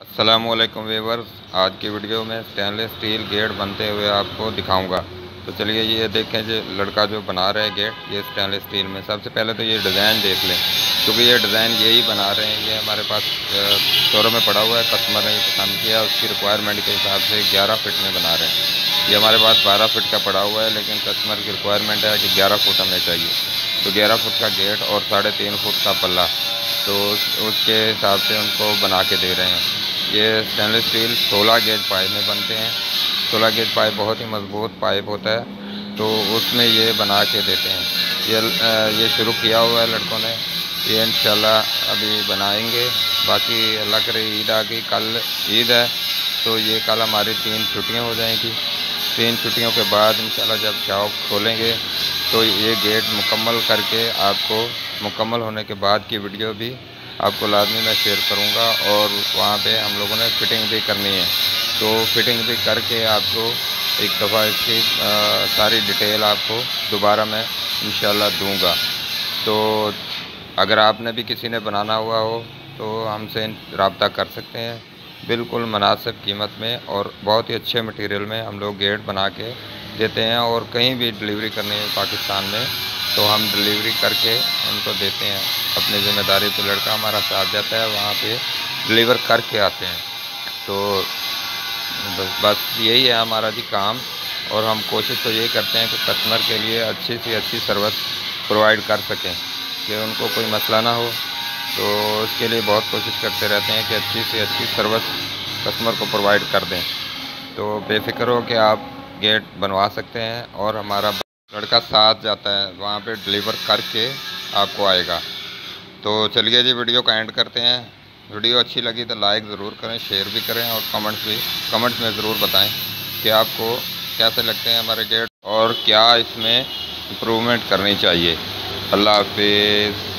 Aslam weavers आज की video में स्टेनलेस स्टील गेट बनते हुए आपको दिखाऊँगा। तो चलिए ये देखें जो, लड़का जो बना रहे हैं गेट ये स्टेनलेस स्टील में। सबसे पहले तो ये डिज़ाइन देख लें, क्योंकि ये डिज़ाइन यही बना रहे हैं। ये हमारे पास स्टोरों में पड़ा हुआ है कस्टमर ने पसंद किया, उसकी रिक्वायरमेंट के हिसाब से ग्यारह फिट में बना रहे हैं। ये हमारे पास बारह फिट का पड़ा हुआ है, लेकिन कस्टमर की रिक्वायरमेंट है कि ग्यारह फुट हमें चाहिए। तो ग्यारह फुट का गेट और साढ़े तीन फुट का पल्ला। तो उसके हिसाब से उनको बना के दे रहे हैं। ये स्टेनलेस स्टील 16 गेज पाइप में बनते हैं। 16 गेज पाइप बहुत ही मज़बूत पाइप होता है तो उसमें ये बना के देते हैं। ये ये शुरू किया हुआ है लड़कों ने। ये इंशाल्लाह अभी बनाएँगे। बाकी अल्लाह करे ईद आ गई, कल ईद है तो ये कल हमारी तीन छुट्टियाँ हो जाएँगी। तीन छुट्टियों के बाद इंशाल्लाह जब शॉप खोलेंगे तो ये गेट मुकम्मल करके आपको मुकम्मल होने के बाद की वीडियो भी आपको लाजमी मैं शेयर करूँगा और वहाँ पे हम लोगों ने फ़िटिंग भी करनी है। तो फ़िटिंग भी करके आपको एक दफ़ा इसकी आ, सारी डिटेल आपको दोबारा मैं इन दूँगा। तो अगर आपने भी किसी ने बनाना हुआ हो तो हमसे रबता कर सकते हैं। बिल्कुल मुनासिब कीमत में और बहुत ही अच्छे मटेरियल में हम लोग गेट बना के देते हैं और कहीं भी डिलीवरी करनी है पाकिस्तान में तो हम डिलीवरी करके उनको देते हैं। अपनी ज़िम्मेदारी पे लड़का हमारा साथ जाता है, वहाँ पे डिलीवर करके आते हैं। तो बस बस यही है हमारा जी काम और हम कोशिश तो यही करते हैं कि कस्टमर के लिए अच्छी से अच्छी सर्विस प्रोवाइड कर सकें, कि उनको कोई मसला ना हो। तो उसके लिए बहुत कोशिश करते रहते हैं कि अच्छी से अच्छी सर्विस कस्टमर को प्रोवाइड कर दें। तो बेफिक्र हो कि आप गेट बनवा सकते हैं और हमारा लड़का साथ जाता है, वहाँ पे डिलीवर करके आपको आएगा। तो चलिए जी वीडियो का एंड करते हैं। वीडियो अच्छी लगी तो लाइक ज़रूर करें शेयर भी करें और कमेंट्स भी कमेंट्स में ज़रूर बताएँ कि आपको कैसे लगते हैं हमारे गेट और क्या इसमें इम्प्रूवमेंट करनी चाहिए। अल्लाह हाफिज़।